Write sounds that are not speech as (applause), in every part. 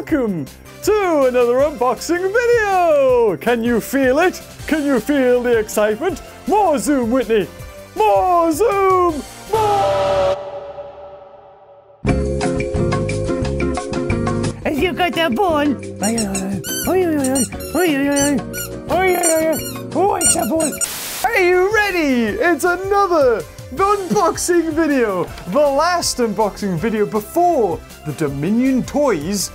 welcome to another unboxing video. Can you feel it? Can you feel the excitement? More zoom, Whitney. More zoom. More. You got that ball? Oh, it's a ball. Are you ready? It's another unboxing video. The last unboxing video before the Dominion toys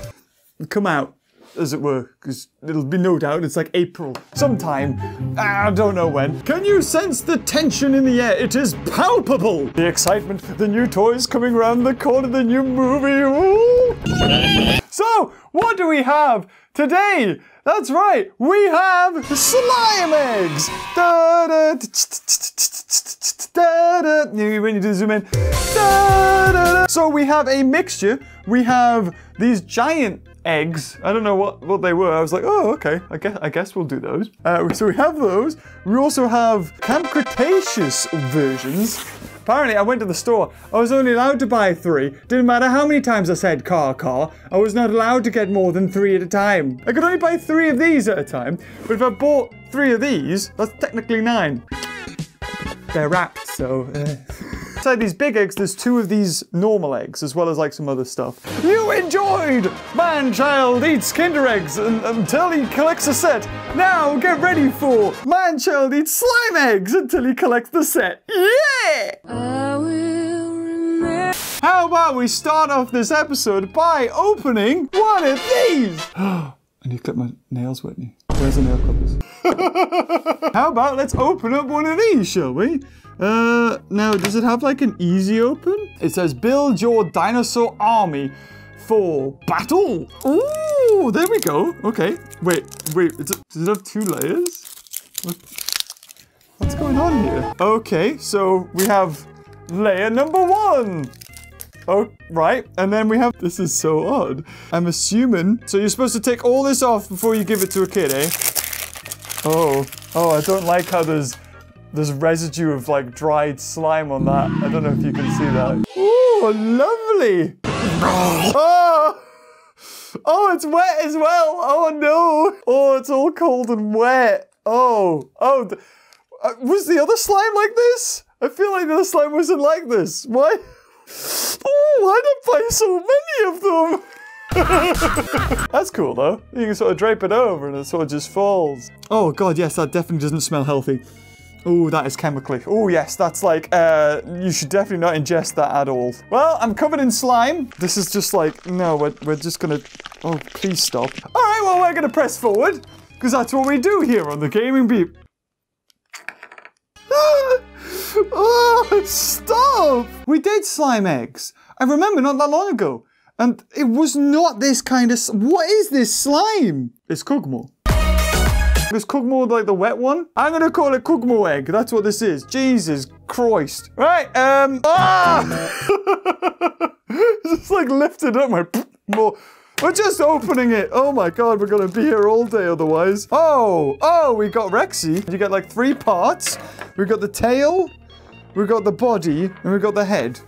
come out, as it were, because it'll be no doubt it's like April, sometime. I don't know when. Can you sense the tension in the air? It is palpable. The excitement, the new toys coming around the corner, the new movie. So, what do we have today? That's right, we have slime eggs. Da, da, da, We need to zoom in. So we have a mixture. We have these giant eggs. I don't know what, what they were. I was like, oh, okay. I guess I guess we'll do those. Uh, so we have those. We also have Camp Cretaceous versions. Apparently, I went to the store. I was only allowed to buy three. Didn't matter how many times I said car, car. I was not allowed to get more than three at a time. I could only buy three of these at a time. But if I bought three of these, that's technically nine. They're wrapped, so. Uh. Inside these big eggs, there's two of these normal eggs, as well as like some other stuff. You enjoyed Man Child Eats Kinder Eggs un- until he collects a set. Now get ready for Man Child Eats Slime Eggs until he collects the set. Yeah! How about we start off this episode by opening one of these? (gasps) Need to clip my nails, Whitney. Where's the nail clippers? (laughs) How about let's open up one of these, shall we? Uh, now, does it have like an easy open? It says build your dinosaur army for battle. Ooh, there we go. Okay. Wait, wait, it, does it have two layers? What, what's going on here? Okay, so we have layer number one. Oh, right. And then we have, this is so odd. I'm assuming, so you're supposed to take all this off before you give it to a kid, eh? Oh, oh, I don't like how there's, there's residue of like dried slime on that. I don't know if you can see that. Ooh, lovely. (laughs) Oh, oh, it's wet as well. Oh no. Oh, it's all cold and wet. Oh, oh, uh, was the other slime like this? I feel like the other slime wasn't like this. Why? Oh, why did I buy so many of them? (laughs) That's cool though. You can sort of drape it over and it sort of just falls. Oh god, yes, that definitely doesn't smell healthy. Oh, that is chemically. Oh yes, that's like, uh, you should definitely not ingest that at all. Well, I'm covered in slime. This is just like, no, we're, we're just gonna, oh, please stop. All right, well, we're gonna press forward because that's what we do here on the Gaming Beep. (gasps) oh, stop! We did slime eggs. I remember not that long ago. And it was not this kind of. What is this slime? It's Kugmo. Is Kugmo like the wet one? I'm gonna call it Kugmo egg. That's what this is. Jesus Christ. Right, um. Ah! (laughs) just like lifted up my. (laughs) More. We're just opening it. Oh my god, we're gonna be here all day otherwise. Oh, oh, we got Rexy. You get like three parts. We got the tail, we got the body, and we've got the head.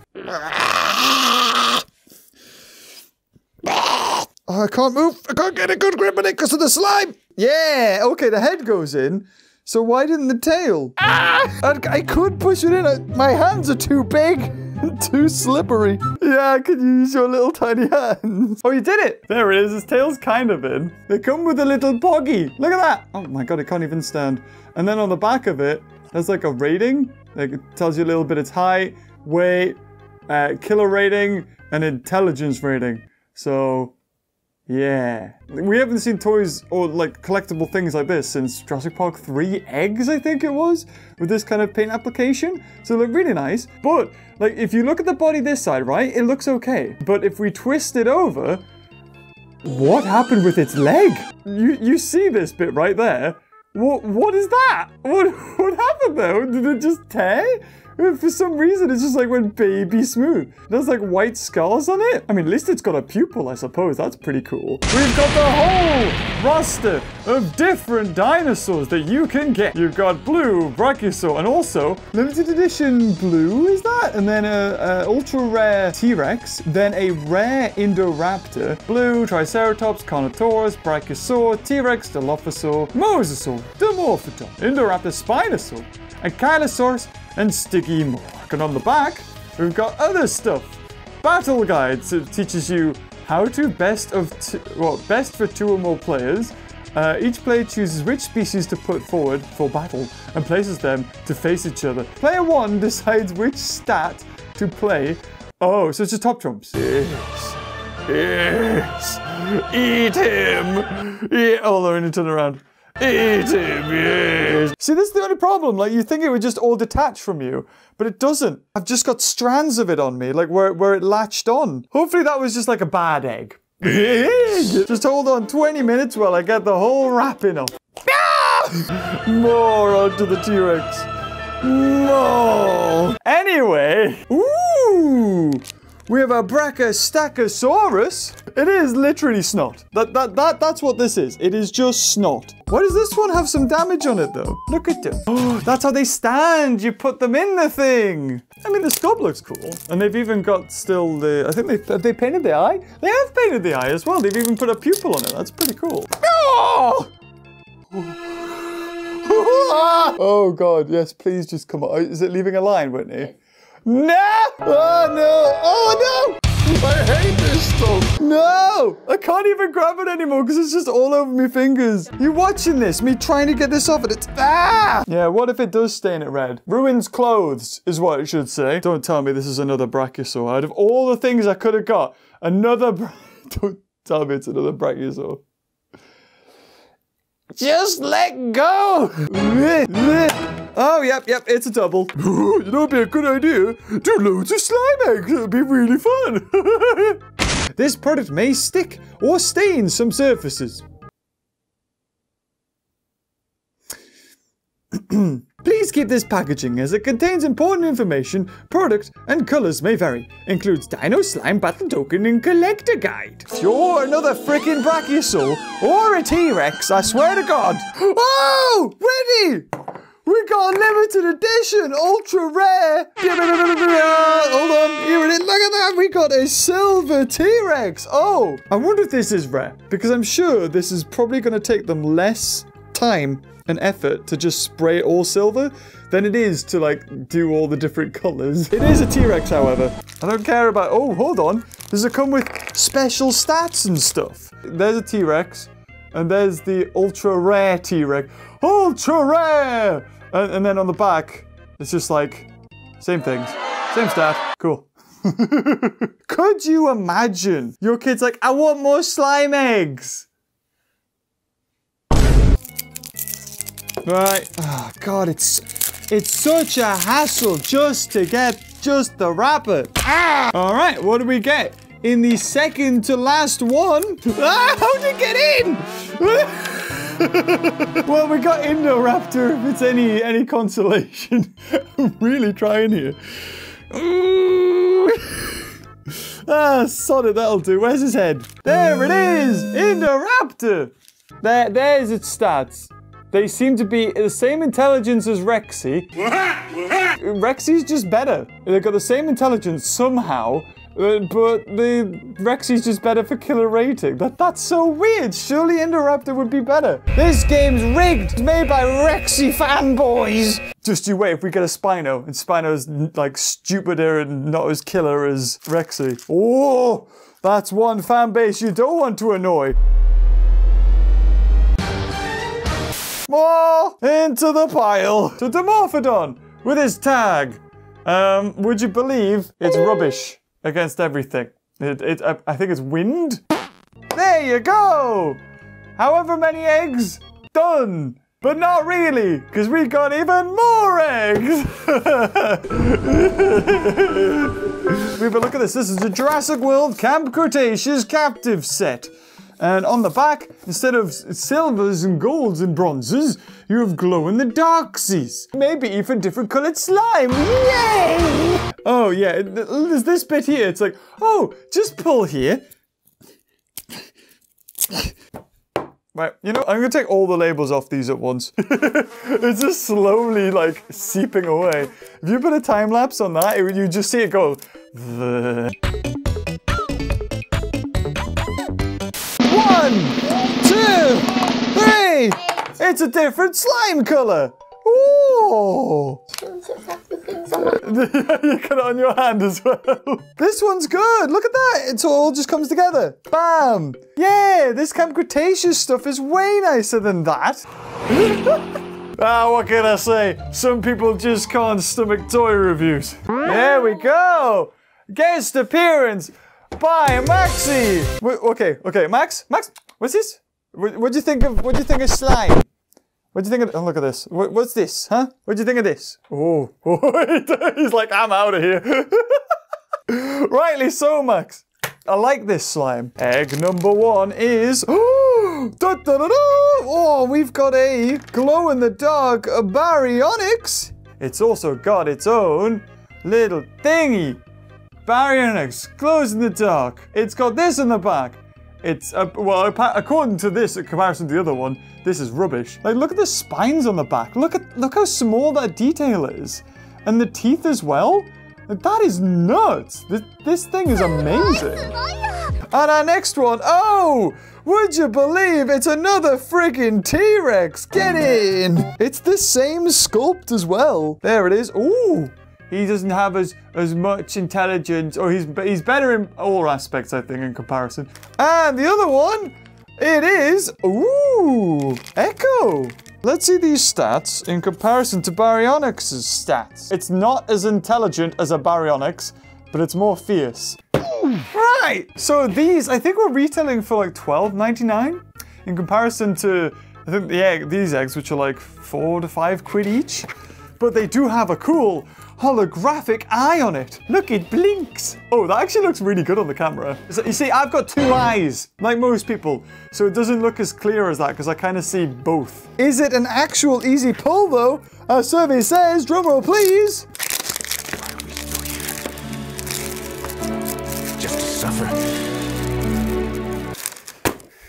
Oh, I can't move. I can't get a good grip on it because of the slime. Yeah, okay, the head goes in. So why didn't the tail? Ah! I, I could push it in. I, my hands are too big. (laughs) Too slippery. Yeah, I could use your little tiny hands. Oh, you did it. There it is. His tail's kind of in. They come with a little poggy. Look at that. Oh my god, it can't even stand. And then on the back of it, there's like a rating. Like it tells you a little bit its height, weight, uh, kilo rating, and intelligence rating. So, yeah. We haven't seen toys or like collectible things like this since Jurassic Park 3 Eggs, I think it was, with this kind of paint application. So they look really nice. But, like, if you look at the body this side, right, it looks okay. But if we twist it over, what happened with its leg? You you see this bit right there? What what is that? What (laughs) what happened though? Did it just tear? For some reason, it's just like went baby smooth. There's like white scars on it. I mean, at least it's got a pupil, I suppose. That's pretty cool. We've got the whole roster of different dinosaurs that you can get. You've got blue, brachiosaur, and also limited edition blue, is that? And then a, a ultra rare T-Rex, then a rare Indoraptor, blue, Triceratops, Carnotaurus, Brachiosaur, T-Rex, Dilophosaur, Mosasaur, Dimorphodon, Indoraptor, Spinosaur, Ankylosaurus, and Stygimorph. And on the back, we've got other stuff. Battle guides. It teaches you how to best of two, well, best for two or more players. Uh, each player chooses which species to put forward for battle and places them to face each other. Player one (laughs) decides which stat to play. Oh, so it's just top trumps. Yes. Yes. Eat him. Oh, they're to turn around. Eat him, yes. See, this is the only problem. Like, you think it would just all detach from you, but it doesn't. I've just got strands of it on me, like where, where it latched on. Hopefully that was just like a bad egg. just hold on 20 minutes while I get the whole wrapping up. Ah! More onto the T-Rex. More. Anyway, ooh. We have a Brachiostachosaurus. It is literally snot. That, that, that, that's what this is. It is just snot. Why does this one have some damage on it though? Look at them. Oh, (gasps) that's how they stand. You put them in the thing. I mean, the sculpt looks cool. And they've even got still the, I think they, have they painted the eye? They have painted the eye as well. They've even put a pupil on it. That's pretty cool. Oh! (laughs) oh God, yes, please just come on. Oh, is it leaving a line, Whitney? No! Oh no! Oh no! I hate this stuff. No! I can't even grab it anymore because it's just all over my fingers. You watching this? Me trying to get this off and it's ah! Yeah, what if it does stain it red? Ruins clothes is what it should say. Don't tell me this is another brachiosaur. Out of all the things I could have got, another (laughs) Don't tell me it's another brachiosaur. Just let go! (laughs) oh, yep, yep, it's a double. (laughs) you know, it'd be a good idea. Do loads of slime eggs. It'd be really fun. (laughs) this product may stick or stain some surfaces. (clears throat) Please keep this packaging as it contains important information, product, and colors may vary. Includes Dino Slime Battle Token and Collector Guide. If you're another freaking Brachiosaur or a T-Rex, I swear to God. (gasps) Oh! Ready! We got a limited edition, ultra rare. Hold on, here it is. Look at that. We got a silver T-Rex. Oh, I wonder if this is rare because I'm sure this is probably going to take them less time and effort to just spray all silver than it is to like do all the different colors. It is a T-Rex, however. I don't care about, oh, hold on. Does it come with special stats and stuff? There's a T-Rex and there's the ultra rare T-Rex. Ultra rare! And, and then on the back, it's just like, same things, same stat, cool. (laughs) Could you imagine your kid's like, I want more slime eggs? Right. Oh, God, it's it's such a hassle just to get just the wrapper. Ah! All right, what do we get? In the second to last one. (laughs) Ah, how'd you get in? (laughs) well, we got Indoraptor, if it's any any consolation. I'm (laughs) really trying here. (laughs) ah, sod it, that'll do. Where's his head? There it is! Indoraptor! There, there's its stats. They seem to be the same intelligence as Rexy. Rexy's just better. They've got the same intelligence somehow, uh, but the Rexy's just better for killer rating. That That's so weird. Surely Indoraptor would be better. This game's rigged. Made by Rexy fanboys. Just you wait if we get a Spino, and Spino's like stupider and not as killer as Rexy. Oh, that's one fan base you don't want to annoy. More into the pile to Dimorphodon with his tag. Um, would you believe it's rubbish against everything? It, it, I, I think it's wind. There you go. However many eggs, done. But not really, because we got even more eggs! (laughs) We've a look at this. This is a Jurassic World Camp Cretaceous captive set. And on the back, instead of silvers and golds and bronzes, you have glow in the darksies. Maybe even different colored slime. Yay! Oh, yeah, there's this bit here. It's like, oh, just pull here. Right, you know, I'm gonna take all the labels off these at once. (laughs) it's just slowly like seeping away. If you put a time lapse on that, it, you just see it go. One, two, three. It's a different slime color. Ooh. (laughs) you got it on your hand as well. This one's good. Look at that. It all just comes together. Bam. Yeah, this Camp Cretaceous stuff is way nicer than that. (laughs) ah, what can I say? Some people just can't stomach toy reviews. There we go. Guest appearance by Maxi. Wait, okay, okay, Max, Max, what's this? What, what do you think of? What do you think of slime? What do you think of? Oh, look at this. What, what's this, huh? What do you think of this? Oh, (laughs) he's like, I'm out of here. (laughs) Rightly so, Max. I like this slime. Egg number one is. (gasps) da, da, da. Oh, we've got a glow in the dark baryonyx. It's also got its own little thingy. Baryonyx glows in the dark. It's got this in the back. It's, uh, well, according to this, in comparison to the other one, this is rubbish. Like, look at the spines on the back. Look at, look how small that detail is. And the teeth as well. Like, that is nuts. This, this thing is amazing. And our next one, oh, would you believe it's another friggin' T-Rex? Get in. It's the same sculpt as well. There it is. Ooh, he doesn't have as, as much intelligence, or he's, he's better in all aspects, I think, in comparison. And the other one, it is, ooh, Echo. Let's see these stats in comparison to Baryonyx's stats. It's not as intelligent as a Baryonyx, but it's more fierce. Right, so these, I think we're retailing for like $12.99 in comparison to, I think the egg, these eggs, which are like four to five quid each. But they do have a cool holographic eye on it. Look, it blinks. Oh, that actually looks really good on the camera. So, you see, I've got two eyes, like most people, so it doesn't look as clear as that because I kind of see both. Is it an actual easy pull, though? Our survey says, drumroll please. Just suffer.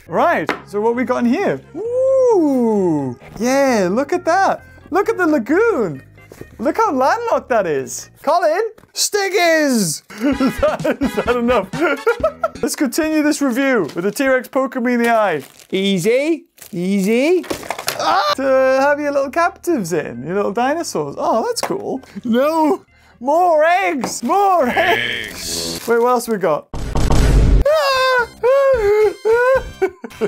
Right, so what we got in here? Ooh, yeah, look at that. Look at the lagoon. Look how landlocked that is. Colin, Stiggies! is, (laughs) that, is that enough? (laughs) Let's continue this review with the T-Rex poking me in the eye. Easy, easy. Ah, to have your little captives in, your little dinosaurs. Oh, that's cool. No, more eggs, more eggs. Wait, what else we got? (laughs)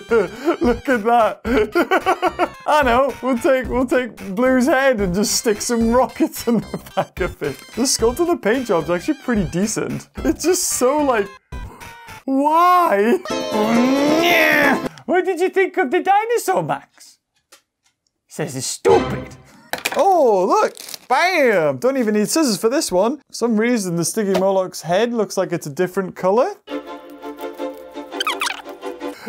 Look at that. (laughs) I know. We'll take we'll take Blue's head and just stick some rockets in the back of it. The sculpt of the paint job's actually pretty decent. It's just so like why? (laughs) What did you think of the dinosaur, Max? Says it's stupid. Oh, look! Bam! Don't even need scissors for this one. For some reason, the Stygimoloch's head looks like it's a different color.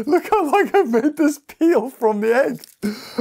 Look how long I've made this peel from the egg.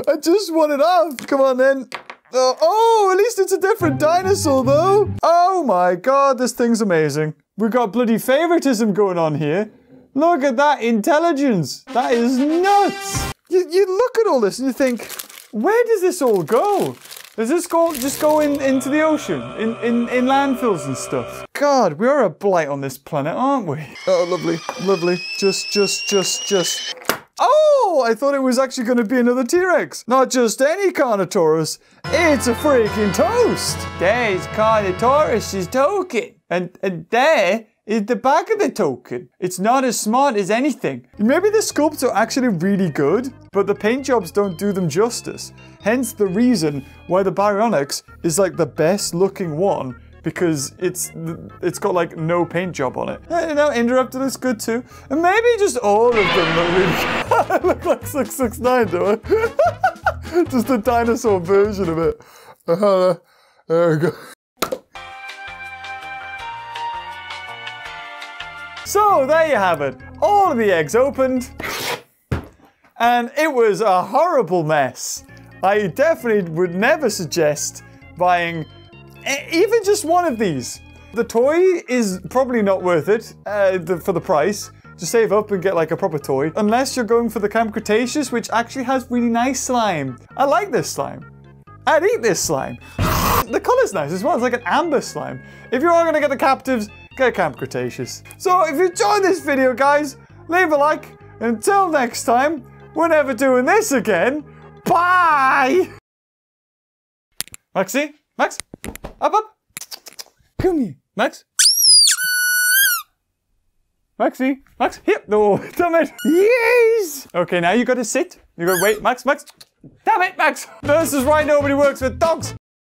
I just want it off. Come on then. Uh, oh, at least it's a different dinosaur though. Oh my god, this thing's amazing. We've got bloody favoritism going on here. Look at that intelligence. That is nuts. You, you look at all this and you think, where does this all go? Does this go just go in, into the ocean, in, in, in landfills and stuff? God, we are a blight on this planet, aren't we? Oh, lovely, lovely. Just, just, just, just. Oh, I thought it was actually going to be another T-Rex. Not just any Carnotaurus. It's a freaking toast. There's Carnotaurus's token. And, and there is the back of the token. It's not as smart as anything. Maybe the sculpts are actually really good, but the paint jobs don't do them justice. Hence the reason why the Baryonyx is like the best looking one because it's it's got like no paint job on it. You know, looks good too. And maybe just all of them look really (laughs) look like 669 do I? (laughs) just a dinosaur version of it. Uh, there we go. So there you have it. All the eggs opened. and it was a horrible mess. I definitely would never suggest buying even just one of these. The toy is probably not worth it uh, the, for the price. Just save up and get like a proper toy. Unless you're going for the Camp Cretaceous, which actually has really nice slime. I like this slime. I'd eat this slime. the color's nice as well. It's like an amber slime. If you are going to get the captives, get Camp Cretaceous. So if you enjoyed this video, guys, leave a like. Until next time, we're never doing this again. Bye! Maxie? Max? Up, up! Come here. Max? Maxie? Max? Here! No, (laughs) damn it! Yes! Okay, now you gotta sit. You gotta wait. Max, Max? Damn it, Max! This is why nobody works with dogs.